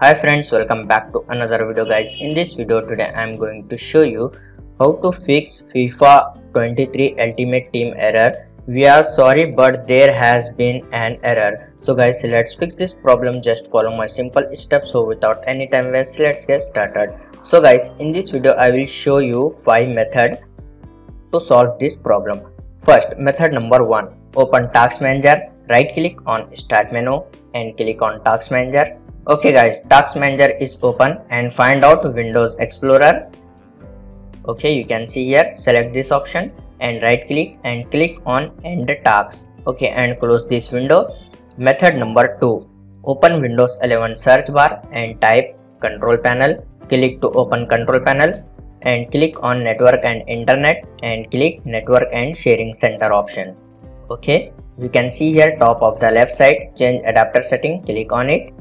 Hi friends, welcome back to another video guys. In this video today I am going to show you how to fix FIFA 23 Ultimate Team error. We are sorry but there has been an error. So guys let's fix this problem just follow my simple steps so without any time waste let's get started. So guys in this video I will show you 5 methods to solve this problem. First method number 1 open task manager right click on start menu and click on task manager okay guys task manager is open and find out windows explorer. Okay you can see here select this option and right click and click on end tasks. Okay and close this window. Method number 2 open windows 11 search bar and type control panel. Click to open control panel and click on network and internet and click network and sharing center option. Okay you can see here top of the left side change adapter setting click on it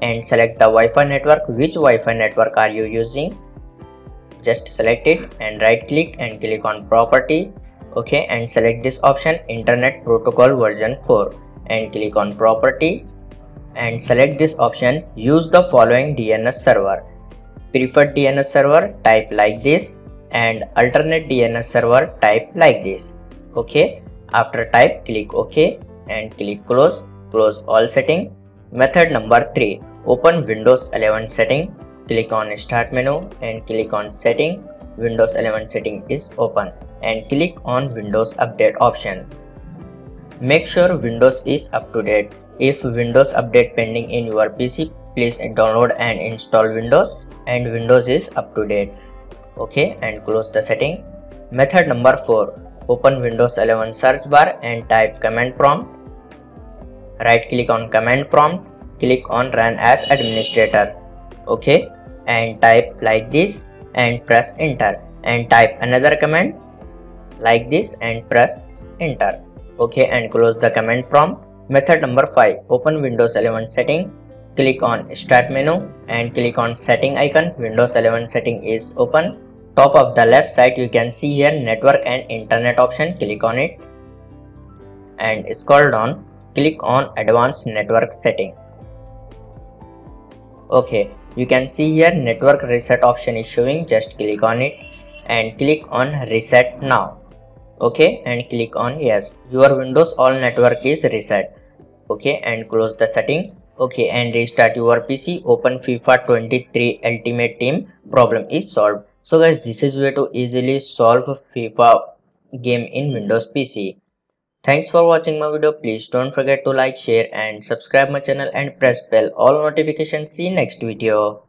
and select the Wi-Fi network. Which Wi-Fi network are you using? Just select it and right click and click on property. Okay and select this option internet protocol version 4 and click on property. And select this option use the following DNS server. Preferred DNS server type like this and alternate DNS server type like this. Okay after type click ok and click close. Close all setting Method number 3. Open Windows 11 setting. Click on start menu and click on setting. Windows 11 setting is open and click on Windows update option. Make sure Windows is up to date. If Windows update pending in your PC, please download and install Windows and Windows is up to date. Okay and close the setting. Method number 4. Open Windows 11 search bar and type command prompt right click on command prompt click on run as administrator okay? And type like this and press enter. And type another command like this and press enter okay? And close the command prompt. Method number 5 open windows 11 setting. Click on start menu and click on setting icon. Windows 11 setting is open. Top of the left side you can see here network and internet option. Click on it and scroll down click on advanced network setting. Okay you can see here network reset option is showing. Just click on it and click on reset now. Okay and click on yes. Your windows all network is reset. Okay and close the setting. Okay and restart your pc open fifa 23 ultimate team. Problem is solved. So guys this is way to easily solve fifa game in windows pc Thanks for watching my video. Please don't forget to like, share and subscribe my channel and press bell all notifications. See next video.